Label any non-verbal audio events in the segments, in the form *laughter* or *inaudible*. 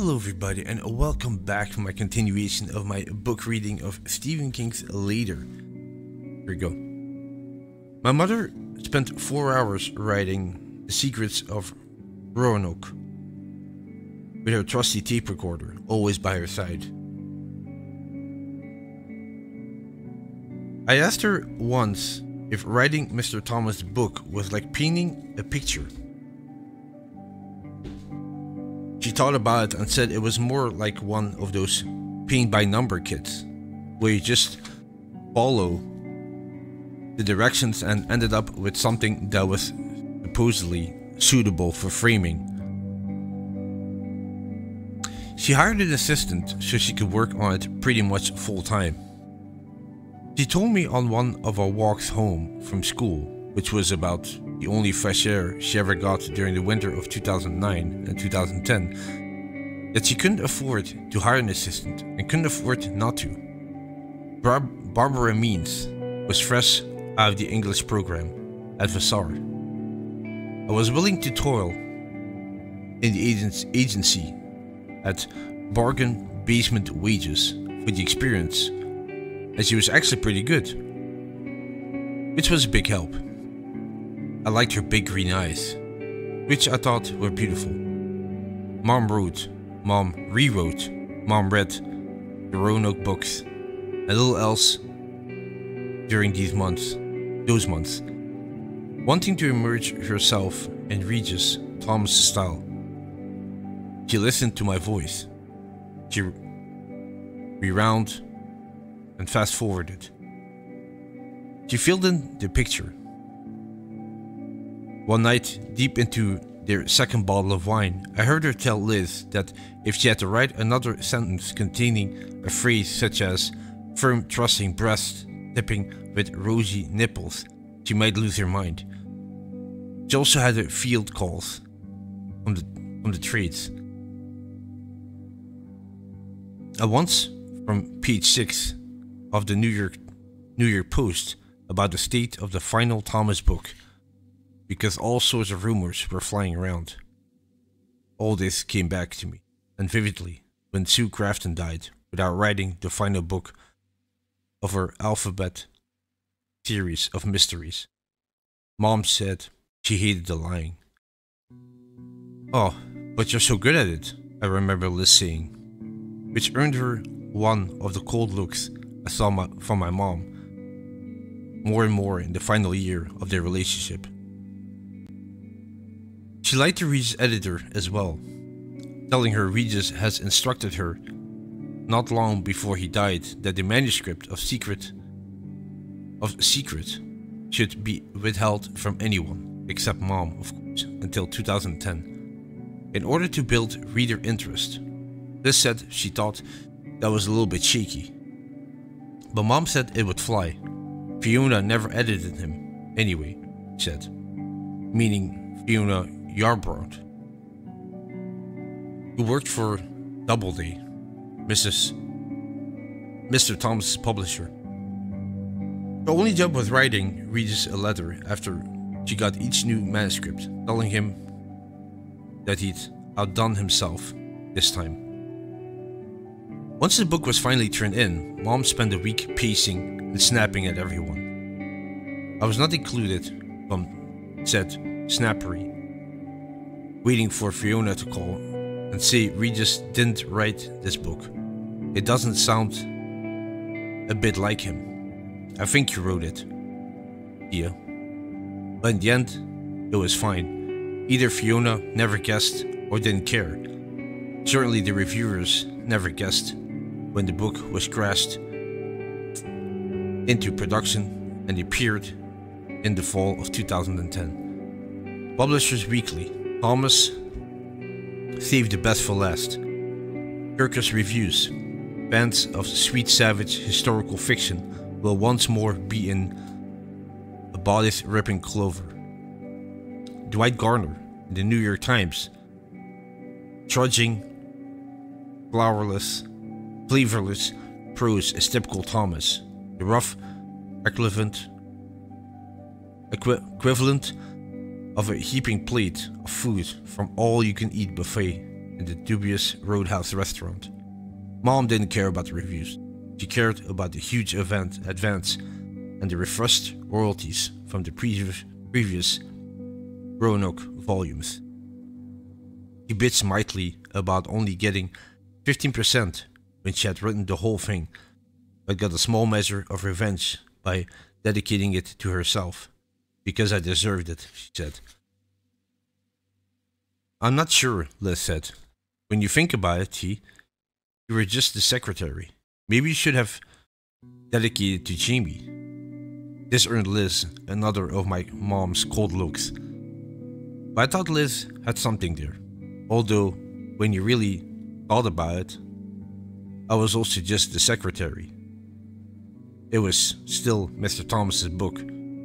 Hello, everybody, and welcome back to my continuation of my book reading of Stephen King's Later. Here we go. My mother spent four hours writing The Secrets of Roanoke with her trusty tape recorder always by her side. I asked her once if writing Mr. Thomas' book was like painting a picture. She thought about it and said it was more like one of those paint by number kits, where you just follow the directions and ended up with something that was supposedly suitable for framing. She hired an assistant so she could work on it pretty much full time. She told me on one of our walks home from school, which was about the only fresh air she ever got during the winter of 2009 and 2010, that she couldn't afford to hire an assistant and couldn't afford not to. Bar- Barbara Means was fresh out of the English program at Vassar. I was willing to toil in the agency at bargain basement wages for the experience, and she was actually pretty good, which was a big help. I liked her big green eyes, which I thought were beautiful. Mom wrote, Mom rewrote, Mom read the Roanoke books, and little else during these months, those months, wanting to immerse herself in Regis Thomas' style. She listened to my voice. She rewound and fast forwarded. She filled in the picture one night, deep into their second bottle of wine, I heard her tell Liz that if she had to write another sentence containing a phrase such as firm trusting breast tipping with rosy nipples, she might lose her mind. She also had a field calls from the from the trades. At once, from page six of the New York New York Post about the state of the final Thomas book because all sorts of rumors were flying around. All this came back to me, and vividly, when Sue Grafton died without writing the final book of her alphabet series of mysteries. Mom said she hated the lying. Oh, but you're so good at it, I remember Liz saying, which earned her one of the cold looks I saw my, from my mom more and more in the final year of their relationship. She liked to Regis' editor as well, telling her Regis has instructed her not long before he died that the manuscript of Secret of Secret should be withheld from anyone except mom, of course, until 2010. In order to build reader interest. This said she thought that was a little bit shaky. But mom said it would fly. Fiona never edited him anyway, said. Meaning Fiona Yarbrough, who worked for Doubleday, Mrs. Mr. Thomas' publisher. Her only job was writing Regis a letter after she got each new manuscript, telling him that he'd outdone himself this time. Once the book was finally turned in, Mom spent a week pacing and snapping at everyone. I was not included from said snappery waiting for Fiona to call and say Regis didn't write this book. It doesn't sound a bit like him. I think you wrote it. Yeah. But in the end, it was fine. Either Fiona never guessed or didn't care. Certainly the reviewers never guessed when the book was crashed into production and appeared in the fall of 2010. Publishers Weekly Thomas saved the best for last. Kirkus Reviews. Fans of sweet savage historical fiction will once more be in a bodice ripping clover. Dwight Garner the New York Times. Trudging, flowerless, flavorless prose is typical Thomas. The rough equivalent, equivalent of a heaping plate of food from all you can eat buffet in the dubious Roadhouse restaurant. Mom didn't care about the reviews. She cared about the huge event advance and the refreshed royalties from the previous, previous Roanoke volumes. She bitched mightily about only getting 15% when she had written the whole thing, but got a small measure of revenge by dedicating it to herself. Because I deserved it, she said. I'm not sure, Liz said. When you think about it, T, you were just the secretary. Maybe you should have dedicated to Jamie. This earned Liz another of my mom's cold looks. But I thought Liz had something there. Although, when you really thought about it, I was also just the secretary. It was still Mr. Thomas's book,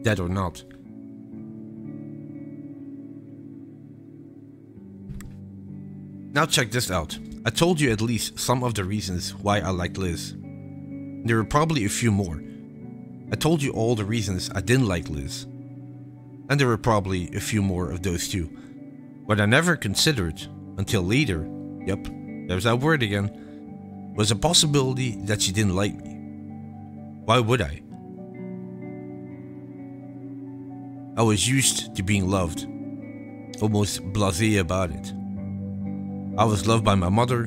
Dead or Not. Now check this out. I told you at least some of the reasons why I liked Liz. There were probably a few more. I told you all the reasons I didn't like Liz. And there were probably a few more of those too. What I never considered until later, yep, there's that word again, was a possibility that she didn't like me. Why would I? I was used to being loved, almost blasé about it. I was loved by my mother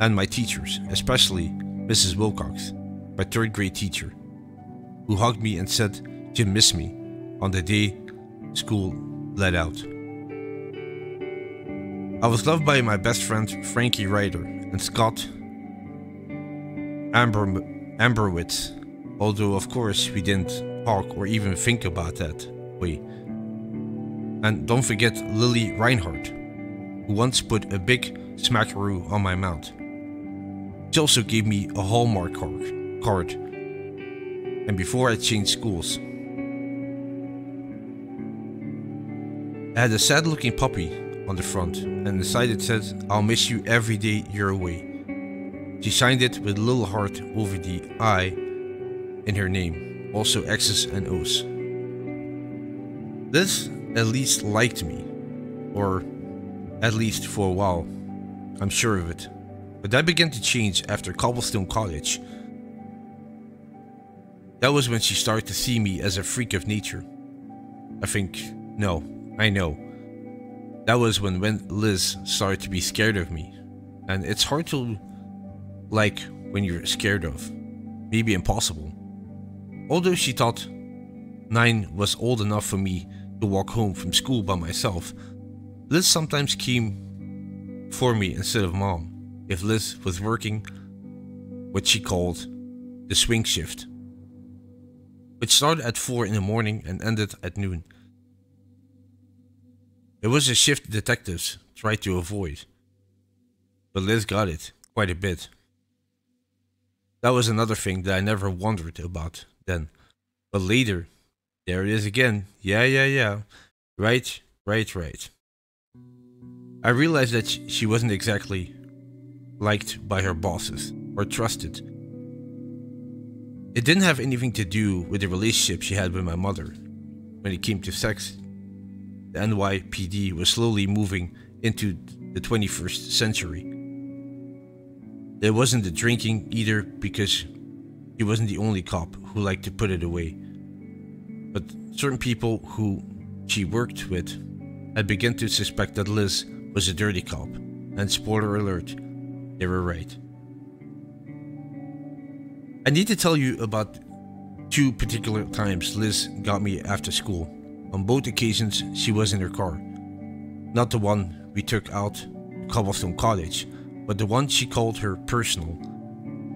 and my teachers, especially Mrs. Wilcox, my third grade teacher, who hugged me and said she'd miss me on the day school let out. I was loved by my best friend Frankie Ryder and Scott Amber Amberwitz, although of course we didn't talk or even think about that way. And don't forget Lily Reinhardt, once put a big smackaroo on my mouth. She also gave me a Hallmark card, card. and before I changed schools. I had a sad looking puppy on the front, and the side it said, I'll miss you every day you're away. She signed it with a little heart over the I in her name, also X's and O's. This at least liked me, or at least for a while. I'm sure of it. But that began to change after Cobblestone Cottage. That was when she started to see me as a freak of nature. I think, no, I know. That was when, when Liz started to be scared of me. And it's hard to like when you're scared of. Maybe impossible. Although she thought 9 was old enough for me to walk home from school by myself, Liz sometimes came for me instead of mom if Liz was working what she called the swing shift, which started at 4 in the morning and ended at noon. It was a shift detectives tried to avoid, but Liz got it quite a bit. That was another thing that I never wondered about then. But later, there it is again. Yeah, yeah, yeah. Right, right, right. I realized that she wasn't exactly liked by her bosses or trusted. It didn't have anything to do with the relationship she had with my mother. When it came to sex, the NYPD was slowly moving into the 21st century. It wasn't the drinking either because he wasn't the only cop who liked to put it away. But certain people who she worked with had begun to suspect that Liz was a dirty cop, and spoiler alert, they were right. I need to tell you about two particular times Liz got me after school. On both occasions, she was in her car. Not the one we took out to Cobblestone Cottage, but the one she called her personal.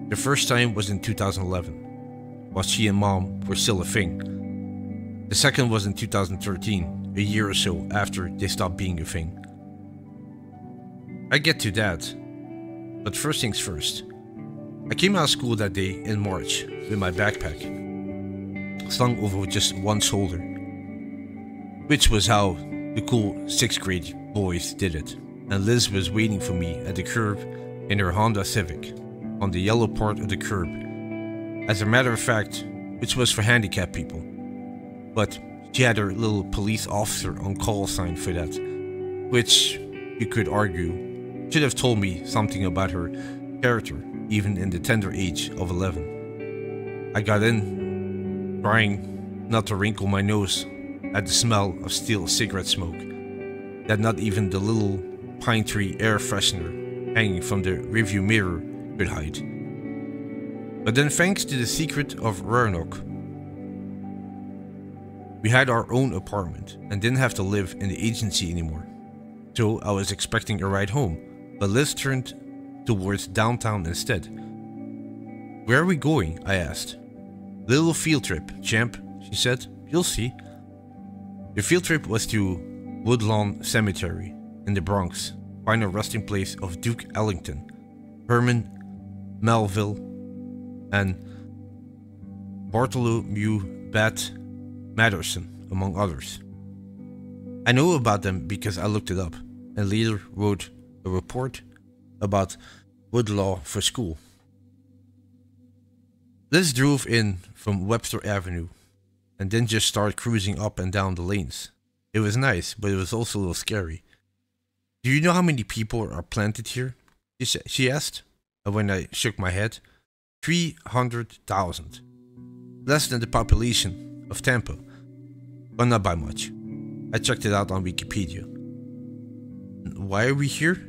The first time was in 2011, while she and mom were still a thing. The second was in 2013, a year or so after they stopped being a thing. I get to that. But first things first. I came out of school that day in March with my backpack, slung over just one shoulder, which was how the cool 6th grade boys did it. And Liz was waiting for me at the curb in her Honda Civic, on the yellow part of the curb. As a matter of fact, which was for handicapped people. But she had her little police officer on call sign for that, which you could argue should have told me something about her character, even in the tender age of 11. I got in, trying not to wrinkle my nose at the smell of steel cigarette smoke, that not even the little pine tree air freshener hanging from the rearview mirror could hide. But then, thanks to the secret of Roanoke, we had our own apartment and didn't have to live in the agency anymore. So I was expecting a ride home, but Liz turned towards downtown instead. Where are we going? I asked. Little field trip, champ, she said. You'll see. The field trip was to Woodlawn Cemetery in the Bronx, final resting place of Duke Ellington, Herman Melville, and Bartholomew Bat Masterson, among others. I know about them because I looked it up and later wrote a report about Woodlawn for school. Liz drove in from Webster Avenue and then just started cruising up and down the lanes. It was nice, but it was also a little scary. Do you know how many people are planted here? She asked. When I shook my head, 300,000. Less than the population of Tampa, but not by much. I checked it out on Wikipedia. Why are we here?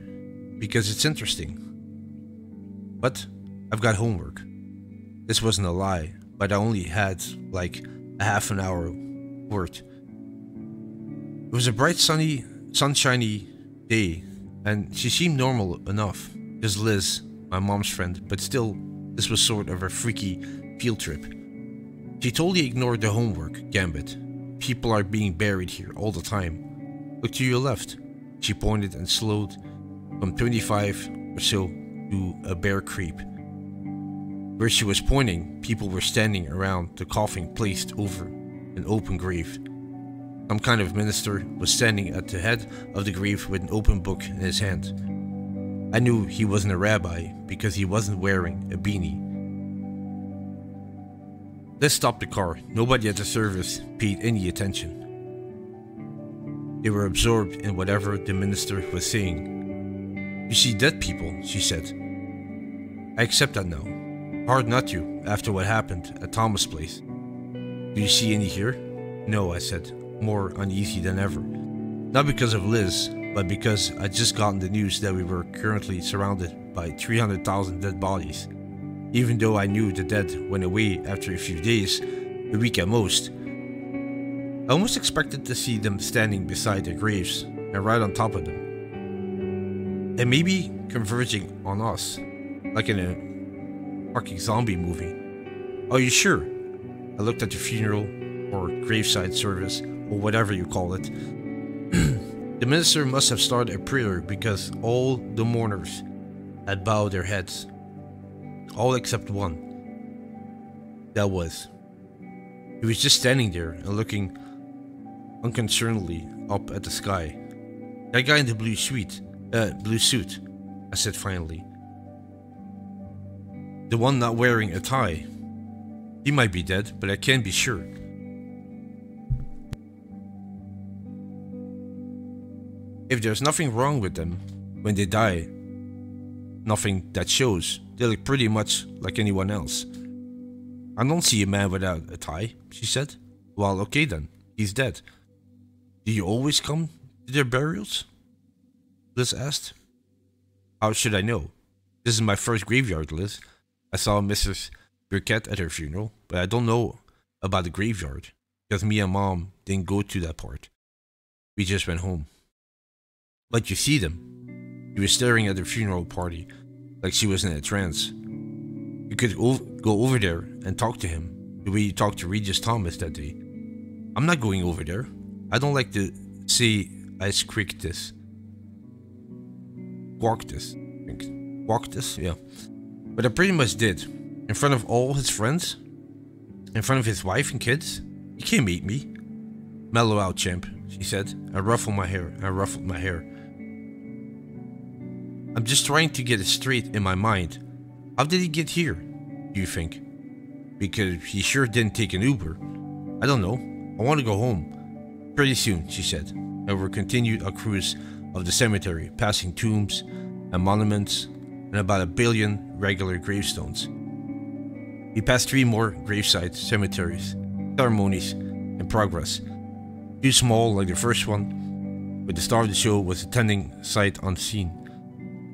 Because it's interesting. But I've got homework. This wasn't a lie, but I only had like a half an hour worth. It was a bright, sunny, sunshiny day, and she seemed normal enough. Just Liz, my mom's friend, but still, this was sort of a freaky field trip. She totally ignored the homework, Gambit. People are being buried here all the time. Look to your left. She pointed and slowed from 25 or so to a Bear creep. Where she was pointing, people were standing around the coffin placed over an open grave. Some kind of minister was standing at the head of the grave with an open book in his hand. I knew he wasn't a rabbi because he wasn't wearing a beanie. Let's stop the car. Nobody at the service paid any attention. They were absorbed in whatever the minister was saying. You see dead people, she said. I accept that now. Hard not to, after what happened at Thomas' place. Do you see any here? No, I said, more uneasy than ever. Not because of Liz, but because I'd just gotten the news that we were currently surrounded by 300,000 dead bodies. Even though I knew the dead went away after a few days, a week at most, I almost expected to see them standing beside their graves and right on top of them. And maybe converging on us, like in a fucking zombie movie. Are you sure? I looked at the funeral or graveside service or whatever you call it. *clears throat* the minister must have started a prayer because all the mourners had bowed their heads. All except one. That was. He was just standing there and looking unconcernedly up at the sky. That guy in the blue suit, uh, blue suit, I said finally. The one not wearing a tie. He might be dead, but I can't be sure. If there's nothing wrong with them when they die, nothing that shows, they look pretty much like anyone else. I don't see a man without a tie, she said. Well, okay then, he's dead. Do you always come to their burials? Liz asked. How should I know? This is my first graveyard, Liz. I saw Mrs. Burkett at her funeral, but I don't know about the graveyard because me and mom didn't go to that part. We just went home. But you see them. She was staring at the funeral party like she was in a trance. You could go over there and talk to him the way you talked to Regis Thomas that day. I'm not going over there. I don't like to see I squeak this. Walk this, yeah. But I pretty much did. In front of all his friends. In front of his wife and kids. You can't meet me. Mellow out, champ, she said. I ruffled my hair. I ruffled my hair. I'm just trying to get it straight in my mind. How did he get here, do you think? Because he sure didn't take an Uber. I don't know. I want to go home. Pretty soon, she said, and we continued our cruise of the cemetery, passing tombs, and monuments, and about a billion regular gravestones. We passed three more gravesites, cemeteries, ceremonies in progress. Two small like the first one, but the star of the show was attending sight unseen,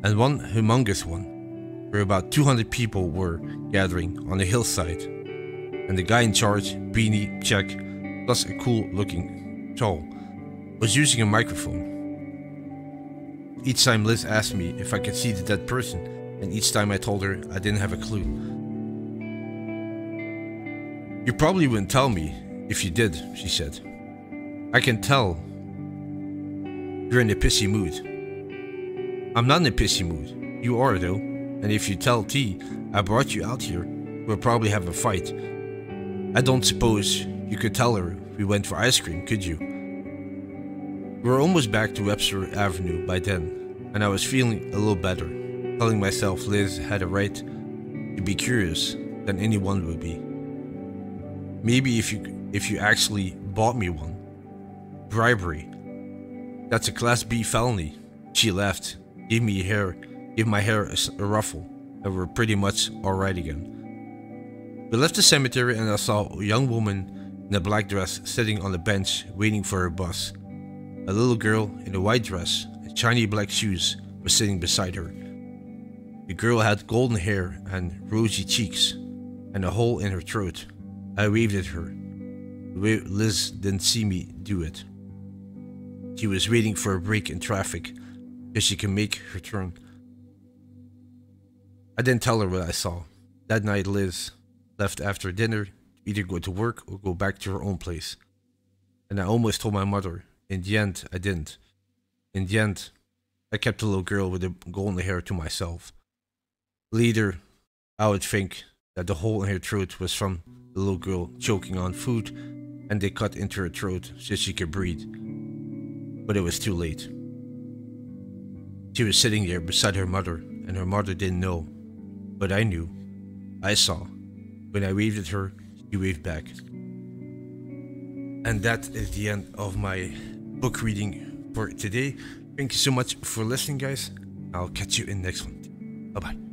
and one humongous one, where about 200 people were gathering on a hillside, and the guy in charge, beanie, check, plus a cool looking shawl, was using a microphone. Each time Liz asked me if I could see the dead person, and each time I told her I didn't have a clue. You probably wouldn't tell me if you did, she said. I can tell you're in a pissy mood. I'm not in a pissy mood. You are, though. And if you tell T I brought you out here, we'll probably have a fight. I don't suppose you could tell her we went for ice cream, could you? We were almost back to Webster Avenue by then, and I was feeling a little better, telling myself Liz had a right to be curious than anyone would be. Maybe if you if you actually bought me one. Bribery. That's a class B felony. She left, gave me hair, gave my hair a, a ruffle, and we're pretty much alright again. We left the cemetery and I saw a young woman in a black dress sitting on a bench waiting for her bus. A little girl in a white dress and shiny black shoes was sitting beside her. The girl had golden hair and rosy cheeks and a hole in her throat. I waved at her. Liz didn't see me do it. She was waiting for a break in traffic so she can make her turn. I didn't tell her what I saw. That night, Liz left after dinner to either go to work or go back to her own place. And I almost told my mother. In the end, I didn't. In the end, I kept the little girl with the golden hair to myself. Later, I would think that the hole in her throat was from the little girl choking on food, and they cut into her throat so she could breathe. But it was too late. She was sitting there beside her mother, and her mother didn't know. But I knew. I saw. When I waved at her, she waved back. And that is the end of my book reading for today. Thank you so much for listening, guys. I'll catch you in the next one. Bye bye.